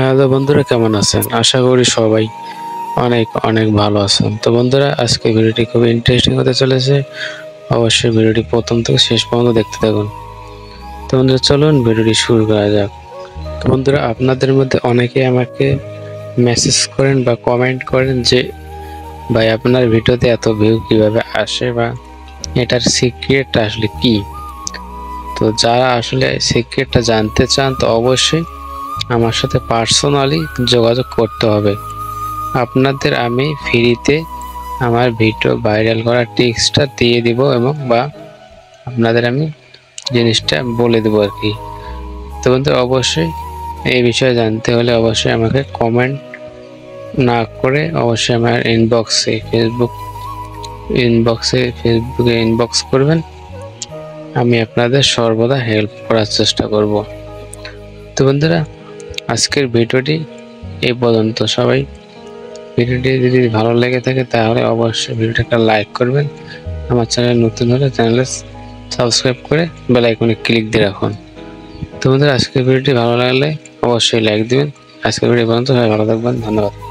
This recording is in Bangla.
হ্যালো বন্ধুরা, কেমন আছেন? আশা করি সবাই অনেক অনেক ভালো আছেন। তো বন্ধুরা, আজকে ভিডিওটি খুব ইন্টারেস্টিং হতে চলেছে। অবশ্যই ভিডিওটি প্রথম থেকে শেষ পর্যন্ত দেখতে থাকুন। তো বন্ধুরা, চলুন ভিডিওটি শুরু করা যাক। তো বন্ধুরা, আপনাদের মধ্যে অনেকে আমাকে মেসেজ করেন বা কমেন্ট করেন যে, ভাই, আপনার ভিডিওতে এত ভিউ কীভাবে আসে বা এটার সিক্রেট আসলে কি? তো যারা আসলে সিক্রেটটা জানতে চান, তো অবশ্যই আমার সাথে পার্সোনালি যোগাযোগ করতে হবে। আপনাদের আমি ফ্রিতে আমার ভিডিও ভাইরাল করার টিক্সটা দিয়ে দিব এবং বা আপনাদের আমি জিনিসটা বলে দেবো আর কি। তো বন্ধু, অবশ্যই এই বিষয়ে জানতে হলে অবশ্যই আমাকে কমেন্ট না করে অবশ্যই আমার ইনবক্সে ফেসবুক ইনবক্সে ফেসবুকে ইনবক্স করবেন। আমি আপনাদের সর্বদা হেল্প করার চেষ্টা করব। তো বন্ধুরা আজকের ভিডিওটি এই পর্যন্ত। সবাই ভিডিওটি যদি ভালো লেগে থাকে তাহলে অবশ্যই ভিডিওটা একটা লাইক করবেন। আমার চ্যানেল নতুন হলে চ্যানেলে সাবস্ক্রাইব করে বেল আইকনে ক্লিক দিয়ে রাখুন। তোমাদের আজকের ভিডিওটি ভালো লাগলে অবশ্যই লাইক দিবেন। আজকের ভিডিও পর্যন্ত। সবাই ভালো থাকবেন। ধন্যবাদ।